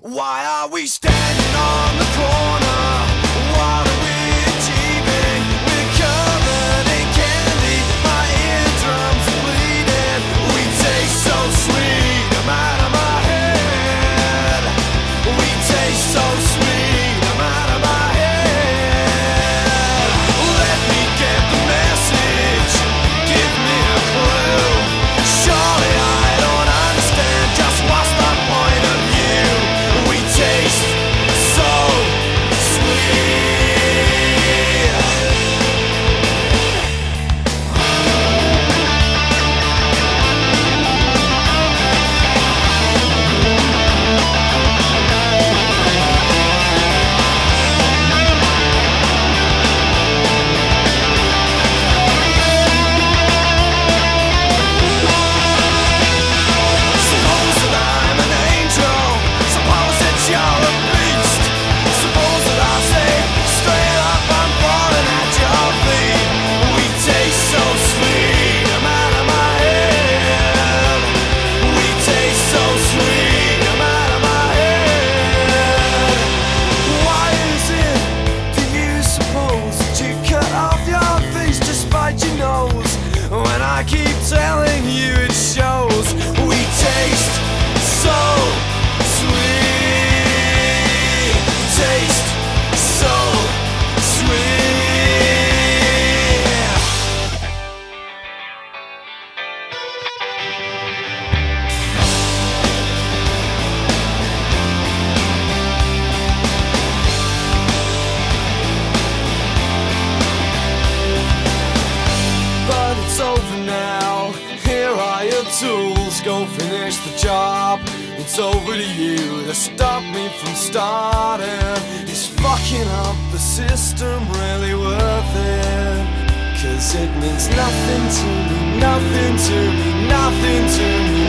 Why are we standing on the corner? I keep telling you it shows finish the job. It's over to you to stop me from starting. Is fucking up the system really worth it? Cause it means nothing to me, nothing to me, nothing to me.